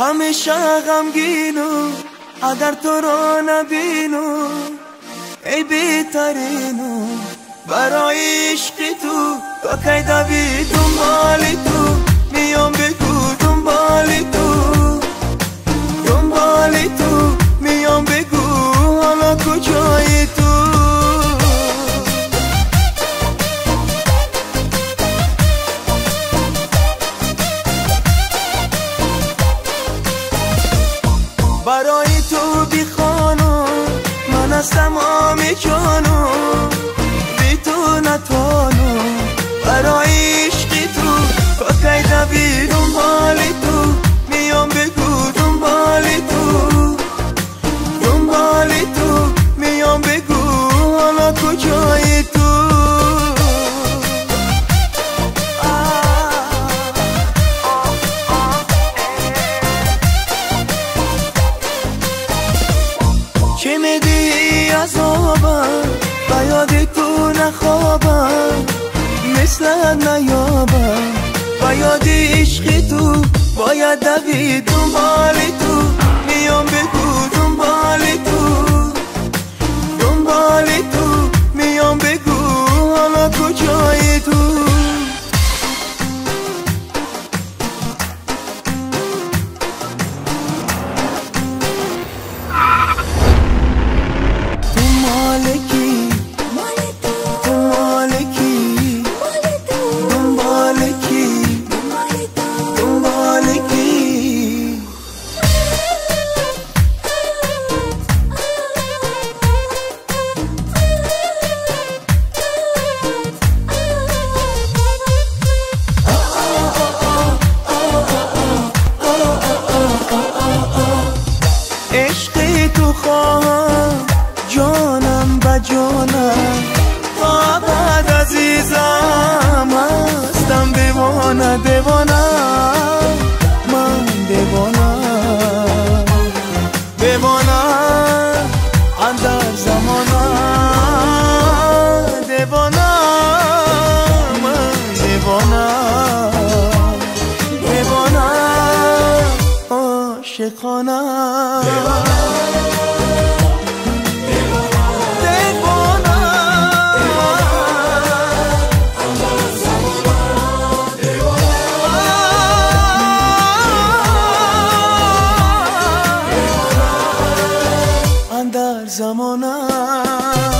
ҳамеша ғамгину агар туро набину. Эй бетарину барои ишқи ту то кай давиду моли ту миён бегӯ از تمام جانو میدی عذابم و یاد تو نخوابم. مثل نیابم و یاد عشق تو. باید دوید دنبال تو. میام بگو دنبال عشق تو خواهم جانم و جانم. تا عاشقانم در زمانم.